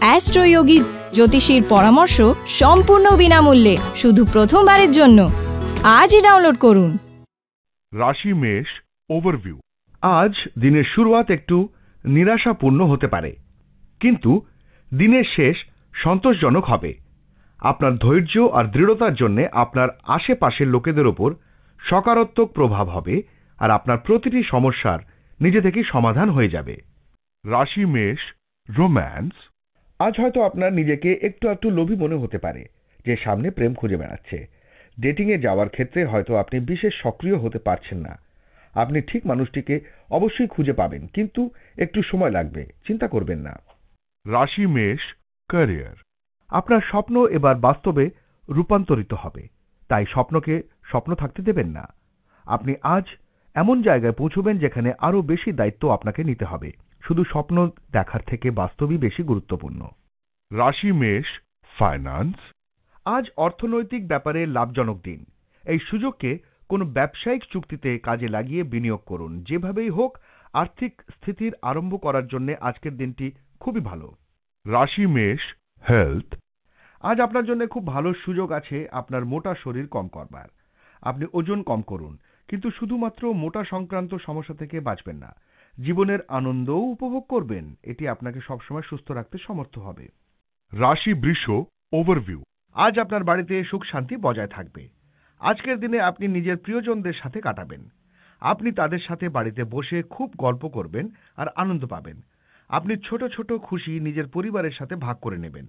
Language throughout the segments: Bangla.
অ্যাস্ট্রোয়োগী জ্যোতিষীর পরামর্শ সম্পূর্ণ বিনামূল্যে, শুধু প্রথমবারের জন্য। আজই ডাউনলোড করুন। রাশি মেষ ওভারভিউ আজ দিনের শুরুয়াত একটু নিরাশাপূর্ণ হতে পারে। কিন্তু দিনের শেষ সন্তোষজনক হবে। আপনার ধৈর্য আর দৃঢ়তার জন্য আপনার আশেপাশের লোকেদের ওপর সকারাত্মক প্রভাব হবে আর আপনার প্রতিটি সমস্যার নিজে থেকেই সমাধান হয়ে যাবে। রাশি মেষ রোম্যান্স আজ হয়তো আপনার নিজেকে একটু একটু লোভী মনে হতে পারে, যে সামনে প্রেম খুঁজে বেড়াচ্ছে। ডেটিংয়ে যাওয়ার ক্ষেত্রে হয়তো আপনি বিশেষ সক্রিয় হতে পারছেন না। আপনি ঠিক মানুষটিকে অবশ্যই খুঁজে পাবেন, কিন্তু একটু সময় লাগবে, চিন্তা করবেন না। রাশি মেষ ক্যারিয়ার আপনার স্বপ্ন এবার বাস্তবে রূপান্তরিত হবে, তাই স্বপ্নকে স্বপ্ন থাকতে দেবেন না। আপনি আজ এমন জায়গায় পৌঁছবেন যেখানে আরও বেশি দায়িত্ব আপনাকে নিতে হবে। শুধু স্বপ্ন দেখার থেকে বাস্তবই বেশি গুরুত্বপূর্ণ। রাশি মেষ ফাইন্যান্স আজ অর্থনৈতিক ব্যাপারে লাভজনক দিন। এই সুযোগকে কোনো ব্যবসায়িক চুক্তিতে কাজে লাগিয়ে বিনিয়োগ করুন। যেভাবেই হোক আর্থিক স্থিতির আরম্ভ করার জন্য আজকের দিনটি খুবই ভালো। রাশি মেষ হেলথ আজ আপনার জন্য খুব ভালো সুযোগ আছে আপনার মোটা শরীর কম করবার। আপনি ওজন কম করুন কিন্তু শুধুমাত্র মোটা সংক্রান্ত সমস্যা থেকে বাঁচবেন না। জীবনের আনন্দও উপভোগ করবেন। এটি আপনাকে সবসময় সুস্থ রাখতে সমর্থ হবে। রাশি বৃষ ওভারভিউ। আজ আপনার বাড়িতে সুখ শান্তি বজায় থাকবে। আজকের দিনে আপনি নিজের প্রিয়জনদের সাথে কাটাবেন। আপনি তাদের সাথে বাড়িতে বসে খুব গল্প করবেন আর আনন্দ পাবেন। আপনি ছোট ছোট খুশি নিজের পরিবারের সাথে ভাগ করে নেবেন।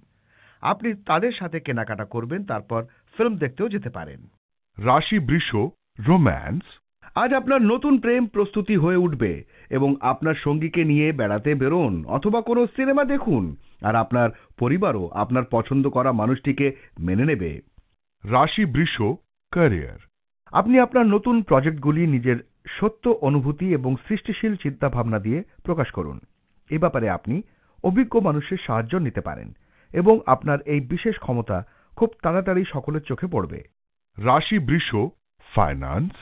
আপনি তাদের সাথে কেনাকাটা করবেন, তারপর ফিল্ম দেখতেও যেতে পারেন। রাশি বৃষ রোম্যান্স আজ আপনার নতুন প্রেম প্রস্তুতি হয়ে উঠবে এবং আপনার সঙ্গীকে নিয়ে বেড়াতে বেরোন অথবা কোনো সিনেমা দেখুন। আর আপনার পরিবারও আপনার পছন্দ করা মানুষটিকে মেনে নেবে। রাশি বৃষ ক্যারিয়ার। আপনি আপনার নতুন প্রজেক্টগুলি নিজের সত্য অনুভূতি এবং সৃষ্টিশীল চিন্তাভাবনা দিয়ে প্রকাশ করুন। এ ব্যাপারে আপনি অভিজ্ঞ মানুষের সাহায্য নিতে পারেন এবং আপনার এই বিশেষ ক্ষমতা খুব তাড়াতাড়ি সকলের চোখে পড়বে। রাশি বৃষ ফাইন্যান্স।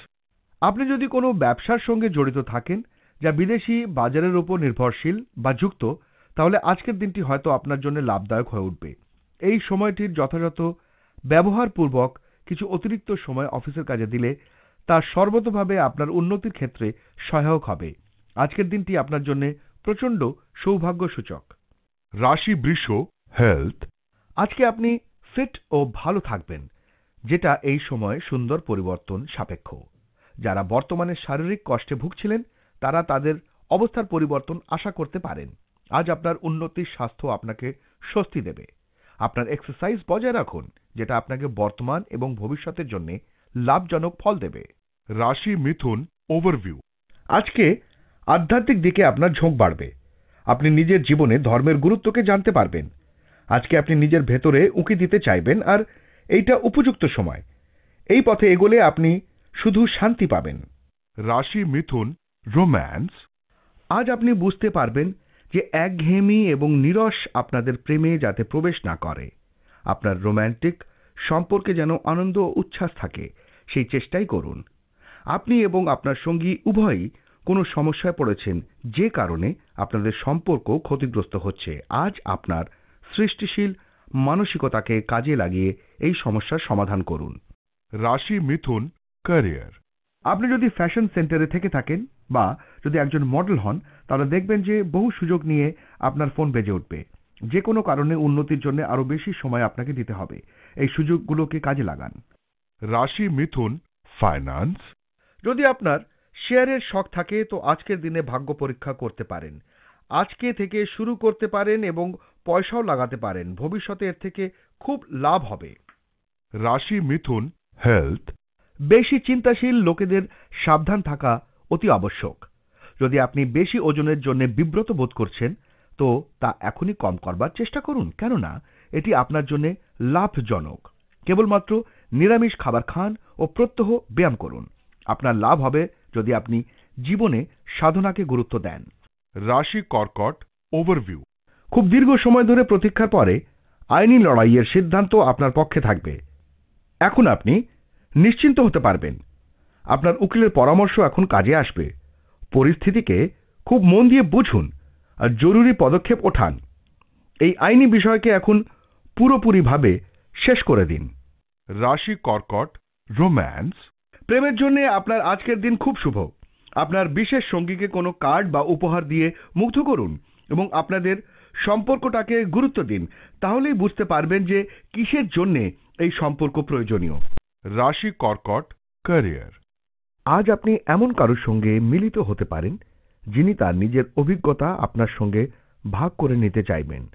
আপনি যদি কোনো ব্যবসার সঙ্গে জড়িত থাকেন যা বিদেশি বাজারের উপর নির্ভরশীল বা যুক্ত তাহলে আজকের দিনটি হয়তো আপনার জন্য লাভদায়ক হয়ে উঠবে। এই সময়টির যথাযথ ব্যবহারপূর্বক কিছু অতিরিক্ত সময় অফিসের কাজে দিলে তা সর্বতভাবে আপনার উন্নতির ক্ষেত্রে সহায়ক হবে। আজকের দিনটি আপনার জন্য প্রচণ্ড সৌভাগ্য সূচক রাশি বৃষ হেলথ আজকে আপনি ফিট ও ভালো থাকবেন যেটা এই সময় সুন্দর পরিবর্তন সাপেক্ষ। যারা বর্তমানে শারীরিক কষ্টে ভুগছিলেন, তারা তাদের অবস্থার পরিবর্তন আশা করতে পারেন। আজ আপনার উন্নতির স্বাস্থ্য আপনাকে স্বস্তি দেবে। আপনার এক্সারসাইজ বজায় রাখুন, যেটা আপনাকে বর্তমান এবং ভবিষ্যতের জন্য লাভজনক ফল দেবে। রাশি মিথুন ওভারভিউ আজকে আধ্যাত্মিক দিকে আপনার ঝোঁক বাড়বে। আপনি নিজের জীবনে ধর্মের গুরুত্বকে জানতে পারবেন। আজকে আপনি নিজের ভেতরে উঁকি দিতে চাইবেন, আর এইটা উপযুক্ত সময়। এই পথে এগোলে আপনি শুধু শান্তি পাবেন। রাশি মিথুন রোম্যান্স। আজ আপনি বুঝতে পারবেন যে একঘেয়েমি এবং নিরস আপনাদের প্রেমে যাতে প্রবেশ না করে। আপনার রোম্যান্টিক সম্পর্কে যেন আনন্দ ও উচ্ছ্বাস থাকে সেই চেষ্টাই করুন। আপনি এবং আপনার সঙ্গী উভয়ই কোনো সমস্যায় পড়েছেন যে কারণে আপনাদের সম্পর্ক ক্ষতিগ্রস্ত হচ্ছে। আজ আপনার সৃষ্টিশীল মানসিকতাকে কাজে লাগিয়ে এই সমস্যার সমাধান করুন। রাশি মিথুন ক্যারিয়ার আপনি যদি ফ্যাশন সেন্টারে থেকে থাকেন বা যদি একজন মডেল হন তাহলে দেখবেন যে বহু সুযোগ নিয়ে আপনার ফোন বেজে উঠবে। যে কোনো কারণে উন্নতির জন্য আরও বেশি সময় আপনাকে দিতে হবে। এই সুযোগগুলোকে কাজে লাগান। রাশি মিথুন ফাইন্যান্স যদি আপনার শেয়ারের শখ থাকে তো আজকের দিনে ভাগ্য পরীক্ষা করতে পারেন। আজকে থেকে শুরু করতে পারেন এবং পয়সাও লাগাতে পারেন। ভবিষ্যতে এর থেকে খুব লাভ হবে। রাশি মিথুন হেলথ বেশি চিন্তাশীল লোকেদের সাবধান থাকা অতি আবশ্যক। যদি আপনি বেশি ওজনের জন্য বিব্রত বোধ করছেন তো তা এখনই কম করবার চেষ্টা করুন কেননা এটি আপনার জন্য লাভজনক। কেবলমাত্র নিরামিষ খাবার খান ও প্রত্যহ ব্যায়াম করুন। আপনার লাভ হবে যদি আপনি জীবনে সাধনাকে গুরুত্ব দেন। রাশি কর্কট ওভারভিউ। খুব দীর্ঘ সময় ধরে প্রতীক্ষার পরে আইনি লড়াইয়ের সিদ্ধান্ত আপনার পক্ষে থাকবে। এখন আপনি নিশ্চিন্ত হতে পারবেন। আপনার উকিলের পরামর্শ এখন কাজে আসবে। পরিস্থিতিকে খুব মন দিয়ে বুঝুন আর জরুরি পদক্ষেপ ওঠান। এই আইনি বিষয়কে এখন পুরোপুরিভাবে শেষ করে দিন। রাশি কর্কট রোম্যান্স। প্রেমের জন্য আপনার আজকের দিন খুব শুভ। আপনার বিশেষ সঙ্গীকে কোনো কার্ড বা উপহার দিয়ে মুগ্ধ করুন এবং আপনাদের সম্পর্কটাকে গুরুত্ব দিন। তাহলেই বুঝতে পারবেন যে কিসের জন্যে এই সম্পর্ক প্রয়োজনীয়। রাশি কর্কট ক্যারিয়ার আজ আপনি এমন কারোর সঙ্গে মিলিত হতে পারেন, যিনি তার নিজের অভিজ্ঞতা আপনার সঙ্গে ভাগ করে নিতে চাইবেন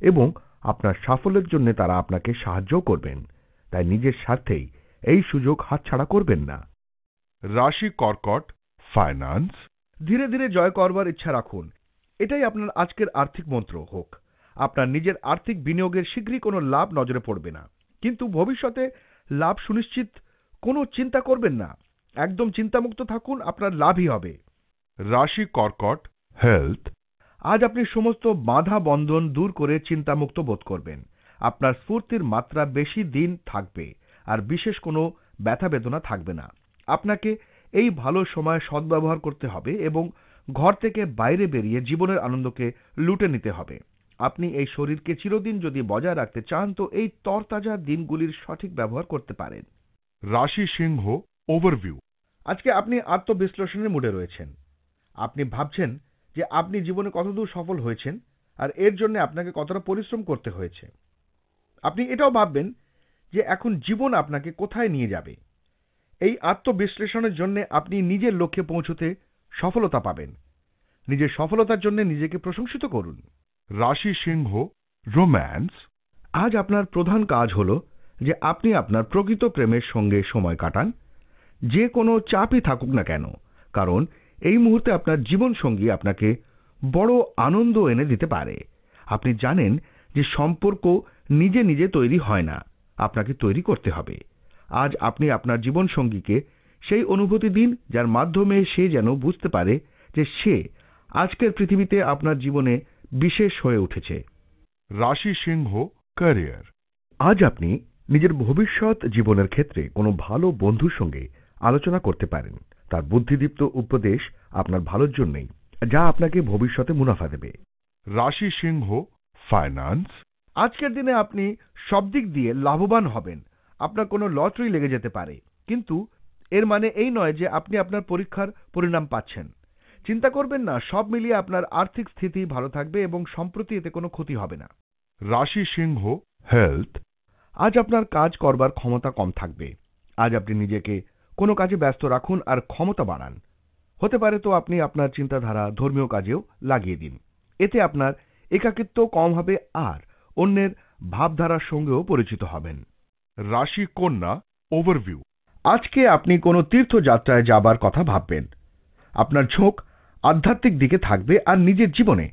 এবং আপনার সাফল্যের জন্য তারা আপনাকে সাহায্য করবেন। তাই নিজের স্বার্থেই এই সুযোগ হাতছাড়া করবেন না। রাশি কর্কট ফাইন্যান্স ধীরে ধীরে জয় করবার ইচ্ছা রাখুন। এটাই আপনার আজকের আর্থিক মন্ত্র হোক। আপনার নিজের আর্থিক বিনিয়োগের শীঘ্রই কোনো লাভ নজরে পড়বে না। কিন্তু ভবিষ্যতে লাভ সুনিশ্চিত, কোনো চিন্তা করবেন না। একদম চিন্তামুক্ত থাকুন, আপনার লাভই হবে। রাশি কর্কট হেলথ আজ আপনি সমস্ত বাধা বন্ধন দূর করে চিন্তামুক্ত বোধ করবেন। আপনার স্ফূর্তির মাত্রা বেশি দিন থাকবে, আর বিশেষ কোনো ব্যথা বেদনা থাকবে না। আপনাকে এই ভালো সময় সদ্ব্যবহার করতে হবে এবং ঘর থেকে বাইরে বেরিয়ে জীবনের আনন্দকে লুটে নিতে হবে। আপনি এই শরীরকে চিরদিন যদি বজায় রাখতে চান তো এই তরতাজা দিনগুলির সঠিক ব্যবহার করতে পারেন। রাশি সিংহ ওভারভিউ আজকে আপনি আত্মবিশ্লেষণের মুডে রয়েছেন। আপনি ভাবছেন যে আপনি জীবনে কতদূর সফল হয়েছেন আর এর জন্য আপনাকে কতটা পরিশ্রম করতে হয়েছে। আপনি এটাও ভাববেন যে এখন জীবন আপনাকে কোথায় নিয়ে যাবে। এই আত্মবিশ্লেষণের জন্য আপনি নিজের লক্ষ্যে পৌঁছতে সফলতা পাবেন। নিজের সফলতার জন্য নিজেকে প্রশংসিত করুন। রাশি সিংহ, রোম্যান্স। আজ আপনার প্রধান কাজ হল যে আপনি আপনার প্রকৃত প্রেমের সঙ্গে সময় কাটান। যে কোনো চাপই থাকুক না কেন, কারণ এই মুহূর্তে আপনার জীবন সঙ্গী আপনাকে বড় আনন্দ এনে দিতে পারে। আপনি জানেন যে সম্পর্ক নিজে নিজে তৈরি হয় না, আপনাকে তৈরি করতে হবে। আজ আপনি আপনার জীবন সঙ্গীকে সেই অনুভূতি দিন যার মাধ্যমে সে যেন বুঝতে পারে যে সে আজকের পৃথিবীতে আপনার জীবনে বিশেষ হয়ে উঠেছে। রাশি সিংহ ক্যারিয়ার আজ আপনি নিজের ভবিষ্যৎ জীবনের ক্ষেত্রে কোনো ভালো বন্ধুর সঙ্গে আলোচনা করতে পারেন। তার বুদ্ধিদীপ্ত উপদেশ আপনার ভালোর জন্যই যা আপনাকে ভবিষ্যতে মুনাফা দেবে। রাশি সিংহ ফাইন্যান্স আজকের দিনে আপনি সব দিক দিয়ে লাভবান হবেন। আপনার কোনো লটারি লেগে যেতে পারে। কিন্তু এর মানে এই নয় যে আপনি আপনার পরীক্ষার পরিণাম পাচ্ছেন। চিন্তা করবেন না সব মিলিয়ে আপনার আর্থিক স্থিতি ভালো থাকবে এবং সম্প্রতি এতে কোনো ক্ষতি হবে না। রাশি সিংহ হেলথ। আজ আপনার কাজ করবার ক্ষমতা কম থাকবে। আজ আপনি নিজেকে কোনো কাজে ব্যস্ত রাখুন আর ক্ষমতা বাড়ান। হতে পারে তো আপনি আপনার চিন্তাধারা ধর্মীয় কাজেও লাগিয়ে দিন। এতে আপনার একাকিত্ব কম হবে আর অন্যের ভাবধারার সঙ্গেও পরিচিত হবেন। রাশি কন্যা ওভারভিউ আজকে আপনি কোনো তীর্থযাত্রায় যাবার কথা ভাববেন। আপনার ঝোঁক আধ্যাত্মিক দিকে থাকবে আর নিজের জীবনে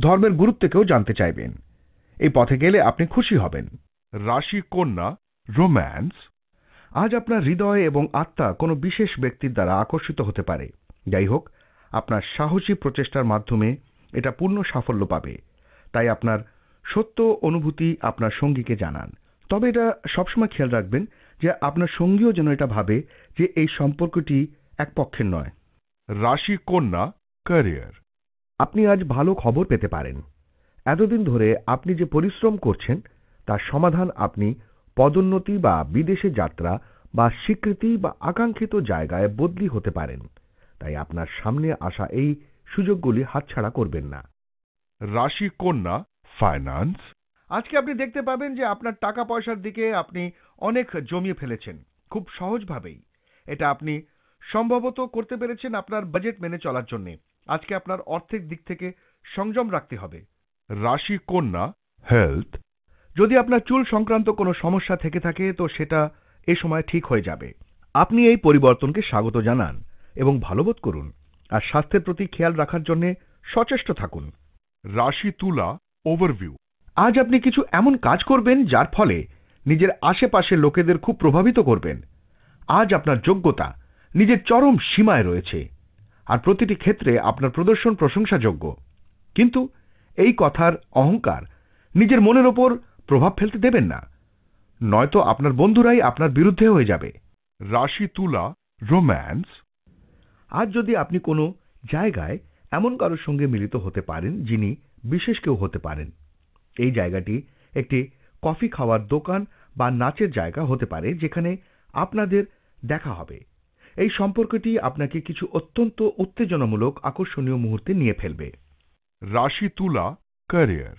ধর্মের গুরুত্বকেও জানতে চাইবেন। এই পথে গেলে আপনি খুশি হবেন। রাশি, কন্যা, রোম্যান্স। আজ আপনার হৃদয় এবং আত্মা কোনো বিশেষ ব্যক্তির দ্বারা আকর্ষিত হতে পারে। যাই হোক, আপনার সাহসী প্রচেষ্টার মাধ্যমে এটা পূর্ণ সাফল্য পাবে। তাই আপনার সত্য অনুভূতি আপনার সঙ্গীকে জানান। তবে এটা সবসময় খেয়াল রাখবেন যে আপনার সঙ্গীও যেন এটা ভাবে যে এই সম্পর্কটি এক পক্ষের নয়। রাশি, কন্যা ক্যারিয়ার আপনি আজ ভালো খবর পেতে পারেন। এতদিন ধরে আপনি যে পরিশ্রম করছেন তার সমাধান আপনি পদোন্নতি বা বিদেশে যাত্রা বা স্বীকৃতি বা আকাঙ্ক্ষিত জায়গায় বদলি হতে পারেন। তাই আপনার সামনে আসা এই সুযোগগুলি হাতছাড়া করবেন না। রাশি কন্যা ফাইন্যান্স আজকে আপনি দেখতে পাবেন যে আপনার টাকা পয়সার দিকে আপনি অনেক জমিয়ে ফেলেছেন খুব সহজভাবেই। এটা আপনি সম্ভবত করতে পেরেছেন আপনার বাজেট মেনে চলার জন্য। আজকে আপনার অর্থের দিক থেকে সংযম রাখতে হবে। রাশি কন্যা হেলথ যদি আপনার চুল সংক্রান্ত কোনো সমস্যা থেকে থাকে, তো সেটা এ সময় ঠিক হয়ে যাবে। আপনি এই পরিবর্তনকে স্বাগত জানান এবং ভালোবোধ করুন আর স্বাস্থ্যের প্রতি খেয়াল রাখার জন্য সচেষ্ট থাকুন। রাশি তুলা ওভারভিউ আজ আপনি কিছু এমন কাজ করবেন যার ফলে নিজের আশেপাশের লোকেদের খুব প্রভাবিত করবেন। আজ আপনার যোগ্যতা নিজের চরম সীমায় রয়েছে। আর প্রতিটি ক্ষেত্রে আপনার প্রদর্শন প্রশংসাযোগ্য। কিন্তু এই কথার অহংকার নিজের মনের ওপর প্রভাব ফেলতে দেবেন না। নয়তো আপনার বন্ধুরাই আপনার বিরুদ্ধে হয়ে যাবে। রাশি তুলা, রোম্যান্স। আজ যদি আপনি কোনো জায়গায় এমন কারোর সঙ্গে মিলিত হতে পারেন যিনি বিশেষ কেউ হতে পারেন। এই জায়গাটি একটি কফি খাওয়ার দোকান বা নাচের জায়গা হতে পারে, যেখানে আপনাদের দেখা হবে। এই সম্পর্কটি আপনাকে কিছু অত্যন্ত উত্তেজনামূলক আকর্ষণীয় মুহূর্তে নিয়ে ফেলবে। রাশি তুলা ক্যারিয়ার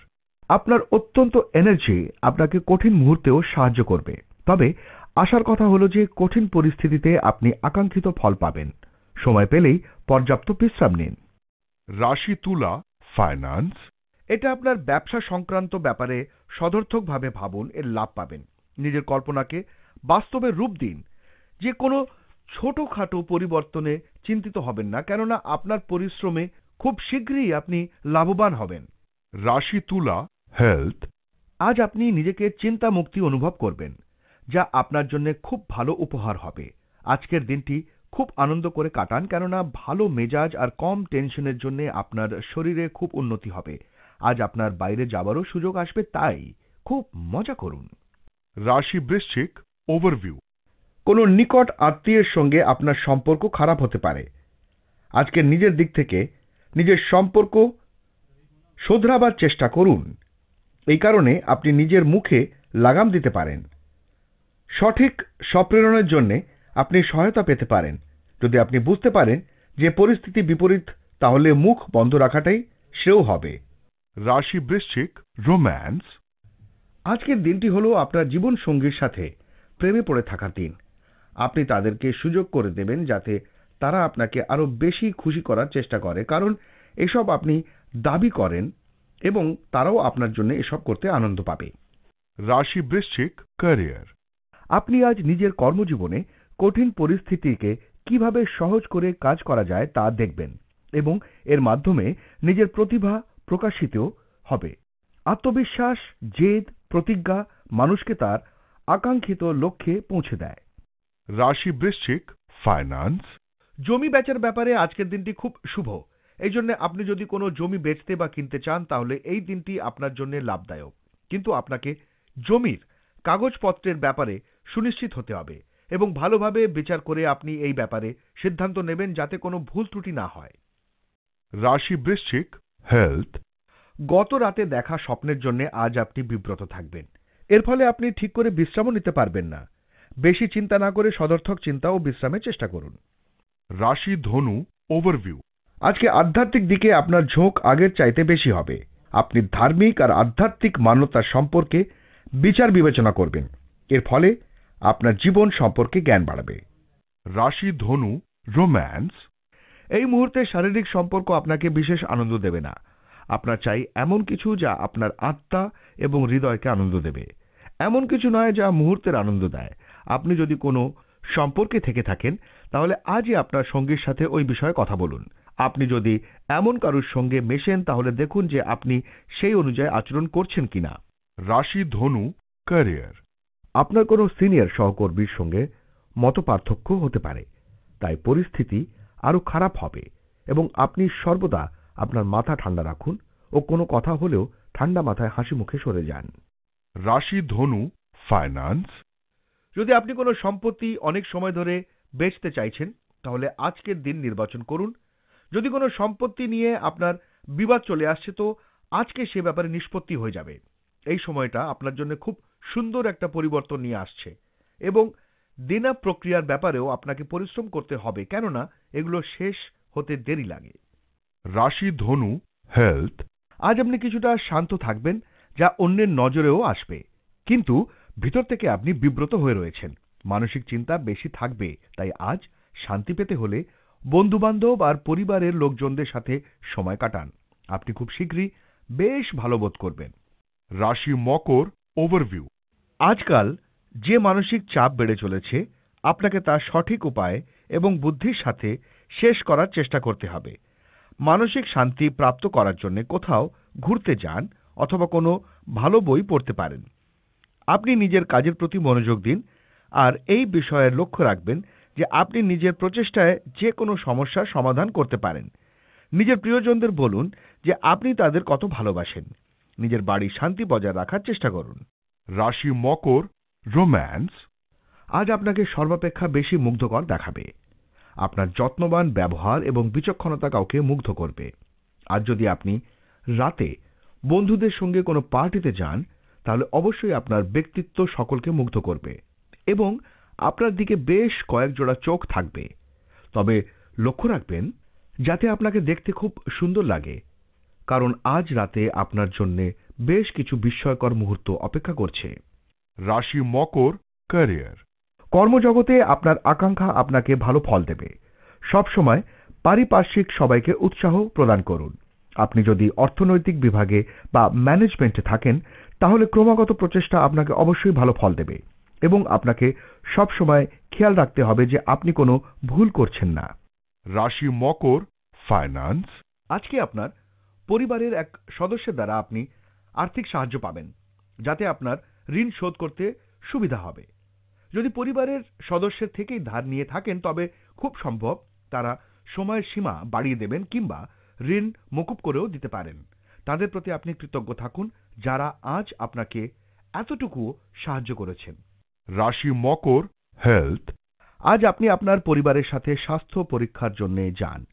আপনার অত্যন্ত এনার্জি আপনাকে কঠিন মুহূর্তেও সাহায্য করবে। তবে আশার কথা হলো যে কঠিন পরিস্থিতিতে আপনি আকাঙ্ক্ষিত ফল পাবেন। সময় পেলেই পর্যাপ্ত বিশ্রাম নিন। রাশি তুলা ফাইন্যান্স এটা আপনার ব্যবসা সংক্রান্ত ব্যাপারে সদর্থকভাবে ভাবুন এর লাভ পাবেন। নিজের কল্পনাকে বাস্তবে রূপ দিন। যে কোনো ছোটখাটো পরিবর্তনে চিন্তিত হবেন না কেননা আপনার পরিশ্রমে খুব শীঘ্রই আপনি লাভবান হবেন। রাশি তুলা হেলথ আজ আপনি নিজেকে চিন্তা মুক্তি অনুভব করবেন যা আপনার জন্য খুব ভালো উপহার হবে। আজকের দিনটি খুব আনন্দ করে কাটান কেননা ভালো মেজাজ আর কম টেনশনের জন্য আপনার শরীরে খুব উন্নতি হবে। আজ আপনার বাইরে যাওয়ারও সুযোগ আসবে তাই খুব মজা করুন। রাশি বৃশ্চিক ওভারভিউ কোনো নিকট আত্মীয়ের সঙ্গে আপনার সম্পর্ক খারাপ হতে পারে। আজকে নিজের দিক থেকে নিজের সম্পর্ক শোধরাবার চেষ্টা করুন। এই কারণে আপনি নিজের মুখে লাগাম দিতে পারেন। সঠিক স্বপ্রেরণের জন্যে আপনি সহায়তা পেতে পারেন। যদি আপনি বুঝতে পারেন যে পরিস্থিতি বিপরীত তাহলে মুখ বন্ধ রাখাটাই শ্রেয় হবে। রাশি বৃশ্চিক রোম্যান্স। আজকের দিনটি হলো আপনার জীবন সঙ্গীর সাথে প্রেমে পড়ে থাকার দিন। আপনি তাদেরকে সুযোগ করে দেবেন যাতে তারা আপনাকে আরও বেশি খুশি করার চেষ্টা করে। কারণ এসব আপনি দাবি করেন এবং তারাও আপনার জন্য এসব করতে আনন্দ পাবে। রাশি বৃশ্চিক ক্যারিয়ার আপনি আজ নিজের কর্মজীবনে কঠিন পরিস্থিতিকে কীভাবে সহজ করে কাজ করা যায় তা দেখবেন এবং এর মাধ্যমে নিজের প্রতিভা প্রকাশিত হবে। আত্মবিশ্বাস জেদ প্রতিজ্ঞা মানুষকে তার আকাঙ্ক্ষিত লক্ষ্যে পৌঁছে দেয়। রাশি বৃশ্চিক ফাইন্যান্স জমি বেচার ব্যাপারে আজকের দিনটি খুব শুভ। এই জন্য আপনি যদি কোনো জমি বেচতে বা কিনতে চান তাহলে এই দিনটি আপনার জন্য লাভদায়ক। কিন্তু আপনাকে জমির কাগজপত্রের ব্যাপারে সুনিশ্চিত হতে হবে এবং ভালোভাবে বিচার করে আপনি এই ব্যাপারে সিদ্ধান্ত নেবেন যাতে কোনো ভুল ত্রুটি না হয়। রাশি বৃশ্চিক হেলথ গত রাতে দেখা স্বপ্নের জন্য আজ আপনি বিব্রত থাকবেন। এর ফলে আপনি ঠিক করে বিশ্রামও নিতে পারবেন না। বেশি চিন্তা না করে সদর্থক চিন্তা ও বিশ্রামের চেষ্টা করুন। রাশি ধনু ওভারভিউ আজকে আধ্যাত্মিক দিকে আপনার ঝোঁক আগের চাইতে বেশি হবে। আপনি ধার্মিক আর আধ্যাত্মিক মান্যতা সম্পর্কে বিচার বিবেচনা করবেন। এর ফলে আপনার জীবন সম্পর্কে জ্ঞান বাড়বে। রাশি ধনু রোম্যান্স এই মুহূর্তে শারীরিক সম্পর্ক আপনাকে বিশেষ আনন্দ দেবে না। আপনার চাই এমন কিছু যা আপনার আত্মা এবং হৃদয়কে আনন্দ দেবে। এমন কিছু নয় যা মুহূর্তের আনন্দ দেয়। আপনি যদি কোনো সম্পর্কে থেকে থাকেন তাহলে আজই আপনার সঙ্গীর সাথে ওই বিষয়ে কথা বলুন। আপনি যদি এমন কারুর সঙ্গে মেশেন তাহলে দেখুন যে আপনি সেই অনুযায়ী আচরণ করছেন কিনা। রাশি ধনু ক্যারিয়ার। আপনার কোনো সিনিয়র সহকর্মীর সঙ্গে মতপার্থক্য হতে পারে তাই পরিস্থিতি আরও খারাপ হবে এবং আপনি সর্বদা আপনার মাথা ঠান্ডা রাখুন ও কোনো কথা হলেও ঠান্ডা মাথায় হাসি মুখে সরে যান। রাশি ধনু ফাইন্যান্স। যদি আপনি কোনো সম্পত্তি অনেক সময় ধরে বেচতে চাইছেন তাহলে আজকের দিন নির্বাচন করুন। যদি কোনো সম্পত্তি নিয়ে আপনার বিবাদ চলে আসছে তো আজকে সে ব্যাপারে নিষ্পত্তি হয়ে যাবে। এই সময়টা আপনার জন্য খুব সুন্দর একটা পরিবর্তন নিয়ে আসছে এবং দেনা প্রক্রিয়ার ব্যাপারেও আপনাকে পরিশ্রম করতে হবে কেননা এগুলো শেষ হতে দেরি লাগে। রাশি ধনু হেলথ আজ আপনি কিছুটা শান্ত থাকবেন যা অন্যের নজরেও আসবে। কিন্তু ভিতর থেকে আপনি বিব্রত হয়ে রয়েছেন। মানসিক চিন্তা বেশি থাকবে, তাই আজ শান্তি পেতে হলে বন্ধুবান্ধব আর পরিবারের লোকজনদের সাথে সময় কাটান। আপনি খুব শীঘ্রই বেশ ভালো বোধ করবেন। রাশি মকর ওভারভিউ। আজকাল যে মানসিক চাপ বেড়ে চলেছে, আপনাকে তা সঠিক উপায় এবং বুদ্ধির সাথে শেষ করার চেষ্টা করতে হবে। মানসিক শান্তি প্রাপ্ত করার জন্য কোথাও ঘুরতে যান অথবা কোনো ভালো বই পড়তে পারেন। আপনি নিজের কাজের প্রতি মনোযোগ দিন আর এই বিষয়ে লক্ষ্য রাখবেন যে আপনি নিজের প্রচেষ্টায় যে কোনো সমস্যার সমাধান করতে পারেন। নিজের প্রিয়জনদের বলুন যে আপনি তাদের কত ভালোবাসেন। নিজের বাড়ির শান্তি বজায় রাখার চেষ্টা করুন। রাশি মকর রোম্যান্স আজ আপনাকে সর্বাপেক্ষা বেশি মুগ্ধকর দেখাবে। আপনার যত্নবান ব্যবহার এবং বিচক্ষণতা কাউকে মুগ্ধ করবে। আর যদি আপনি রাতে বন্ধুদের সঙ্গে কোনো পার্টিতে যান তাহলে অবশ্যই আপনার ব্যক্তিত্ব সকলকে মুগ্ধ করবে এবং আপনার দিকে বেশ কয়েক জোড়া চোখ থাকবে। তবে লক্ষ্য রাখবেন যাতে আপনাকে দেখতে খুব সুন্দর লাগে কারণ আজ রাতে আপনার জন্য বেশ কিছু বিস্ময়কর মুহূর্ত অপেক্ষা করছে। রাশি মকর ক্যারিয়ার কর্মজগতে আপনার আকাঙ্ক্ষা আপনাকে ভালো ফল দেবে। সবসময় পারিপার্শ্বিক সবাইকে উৎসাহ প্রদান করুন। আপনি যদি অর্থনৈতিক বিভাগে বা ম্যানেজমেন্টে থাকেন তাহলে ক্রমাগত প্রচেষ্টা আপনাকে অবশ্যই ভালো ফল দেবে এবং আপনাকে সবসময় খেয়াল রাখতে হবে যে আপনি কোনো ভুল করছেন না। রাশি মকর ফাইন্যান্স আজকে আপনার পরিবারের এক সদস্যের দ্বারা আপনি আর্থিক সাহায্য পাবেন যাতে আপনার ঋণ শোধ করতে সুবিধা হবে। যদি পরিবারের সদস্যের থেকেই ধার নিয়ে থাকেন তবে খুব সম্ভব তারা সময়ের সীমা বাড়িয়ে দেবেন কিংবা ঋণ মকুব করেও দিতে পারেন। তাদের প্রতি আপনি কৃতজ্ঞ থাকুন যারা আজ আপনাকে এতটুকু সাহায্য করেছেন। রাশি মকর হেলথ। আজ আপনি আপনার পরিবারের সাথে স্বাস্থ্য পরীক্ষার জন্য যান।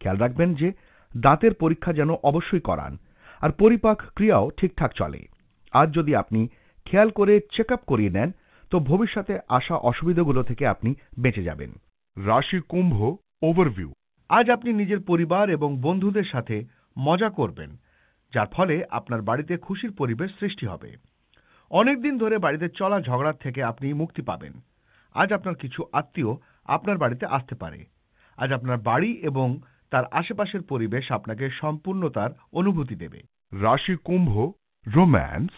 খেয়াল রাখবেন যে দাঁতের পরীক্ষা যেন অবশ্যই করান আর পরিপাক ক্রিয়াও ঠিকঠাক চলে। আজ যদি আপনি খেয়াল করে চেক আপ করিয়ে নেন তো ভবিষ্যতে আসা অসুবিধাগুলো থেকে আপনি বেঁচে যাবেন। রাশি কুম্ভ ওভারভিউ। আজ আপনি নিজের পরিবার এবং বন্ধুদের সাথে মজা করবেন যার ফলে আপনার বাড়িতে খুশির পরিবেশ সৃষ্টি হবে। অনেক দিন ধরে বাড়িতে চলা ঝগড়ার থেকে আপনি মুক্তি পাবেন। আজ আপনার কিছু আত্মীয় আপনার বাড়িতে আসতে পারে। আজ আপনার বাড়ি এবং তার আশেপাশের পরিবেশ আপনাকে সম্পূর্ণতার অনুভূতি দেবে। রাশি, কুম্ভ, রোম্যান্স।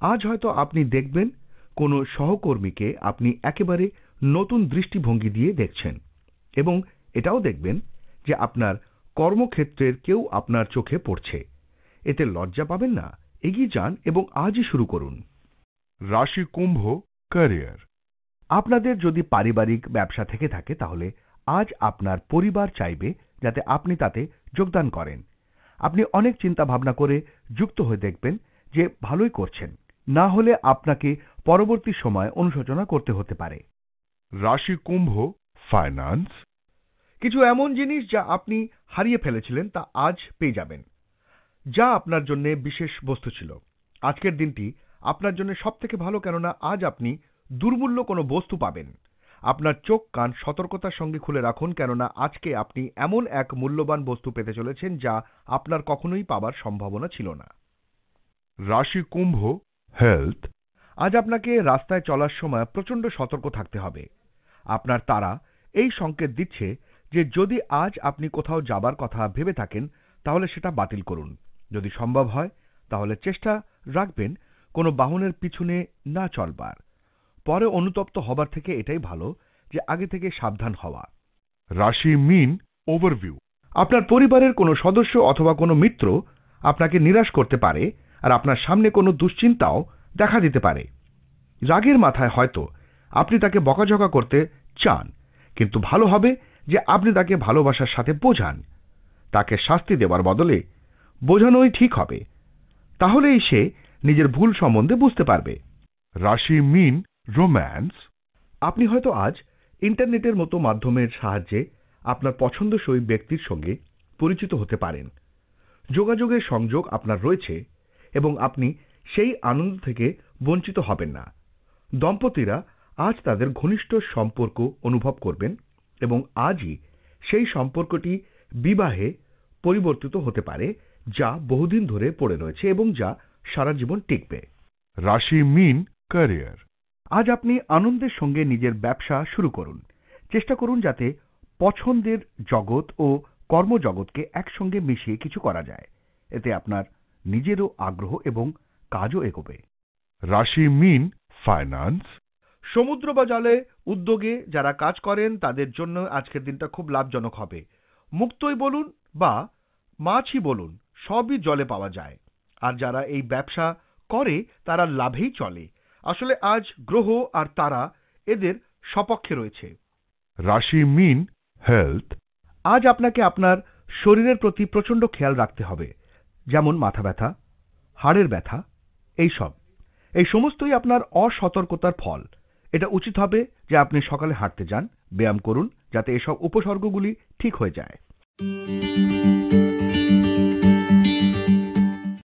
আজ হয়তো আপনি দেখবেন কোনো সহকর্মীকে আপনি একেবারে নতুন দৃষ্টিভঙ্গি দিয়ে দেখছেন এবং এটাও দেখবেন যে আপনার কর্মক্ষেত্রের কেউ আপনার চোখে পড়ছে। এতে লজ্জা পাবেন না। এগিয়ে যান এবং আজই শুরু করুন। রাশি কুম্ভ ক্যারিয়ার আপনাদের যদি পারিবারিক ব্যবসা থেকে থাকে তাহলে আজ আপনার পরিবার চাইবে যাতে আপনি তাতে যোগদান করেন। আপনি অনেক চিন্তা ভাবনা করে যুক্ত হয়ে দেখবেন যে ভালোই করছেন। না হলে আপনাকে পরবর্তী সময় অনুশোচনা করতে হতে পারে। রাশি কুম্ভ ফাইন্যান্স কিছু এমন জিনিস যা আপনি হারিয়ে ফেলেছিলেন তা আজ পেয়ে যাবেন। যা আপনার জন্য বিশেষ বস্তু ছিল। আজকের দিনটি আপনার জন্য সবথেকে ভালো কেননা আজ আপনি দুর্মূল্য কোনো বস্তু পাবেন। আপনার চোখ কান সতর্কতার সঙ্গে খুলে রাখুন কেননা আজকে আপনি এমন এক মূল্যবান বস্তু পেতে চলেছেন যা আপনার কখনোই পাবার সম্ভাবনা ছিল না। রাশি কুম্ভ হেলথ আজ আপনাকে রাস্তায় চলার সময় প্রচণ্ড সতর্ক থাকতে হবে। আপনার তারা এই সংকেত দিচ্ছে যে যদি আজ আপনি কোথাও যাবার কথা ভেবে থাকেন, তাহলে সেটা বাতিল করুন। যদি সম্ভব হয়, তাহলে চেষ্টা রাখবেন কোনো বাহনের পিছনে না চলবার। পরে অনুতপ্ত হবার থেকে এটাই ভালো যে আগে থেকে সাবধান হওয়া। রাশি মিন ওভারভিউ আপনার পরিবারের কোনো সদস্য অথবা কোনো মিত্র আপনাকে নিরাশ করতে পারে আর আপনার সামনে কোনো দুশ্চিন্তাও দেখা দিতে পারে। রাগের মাথায় হয়তো আপনি তাকে বকাঝকা করতে চান, কিন্তু ভালো হবে যে আপনি তাকে ভালোবাসার সাথে বোঝান। তাকে শাস্তি দেওয়ার বদলে বোঝানোই ঠিক হবে। তাহলেই সে নিজের ভুল সম্বন্ধে বুঝতে পারবে। রাশি মিন রোম্যান্স। আপনি হয়তো আজ ইন্টারনেটের মতো মাধ্যমের সাহায্যে আপনার পছন্দসই ব্যক্তির সঙ্গে পরিচিত হতে পারেন। যোগাযোগের সংযোগ আপনার রয়েছে এবং আপনি সেই আনন্দ থেকে বঞ্চিত হবেন না। দম্পতিরা আজ তাদের ঘনিষ্ঠ সম্পর্ক অনুভব করবেন এবং আজই সেই সম্পর্কটি বিবাহে পরিবর্তিত হতে পারে যা বহুদিন ধরে পড়ে রয়েছে এবং যা সারা জীবন টিকবে। রাশি মিন ক্যারিয়ার। আজ আপনি আনন্দের সঙ্গে নিজের ব্যবসা শুরু করুন। চেষ্টা করুন যাতে পছন্দের জগৎ ও কর্মজগৎকে একসঙ্গে মিশিয়ে কিছু করা যায়। এতে আপনার নিজেরও আগ্রহ এবং কাজও এগোবে। রাশি মিন ফাইন্যান্স। সমুদ্র বা জলে উদ্যোগে যারা কাজ করেন তাদের জন্য আজকের দিনটা খুব লাভজনক হবে। মুক্তই বলুন বা মাছই বলুন সবই জলে পাওয়া যায়। আর যারা এই ব্যবসা করে তারা লাভেই চলে। আসলে আজ গ্রহ আর তারা এদের সপক্ষে রয়েছে। রাশি মিন হেলথ আজ আপনাকে আপনার শরীরের প্রতি প্রচণ্ড খেয়াল রাখতে হবে। যেমন মাথা ব্যথা হাড়ের ব্যথা এইসব এই সমস্তই আপনার অসতর্কতার ফল। এটা উচিত হবে যে আপনি সকালে হাঁটতে যান ব্যায়াম করুন যাতে এসব উপসর্গগুলি ঠিক হয়ে যায়।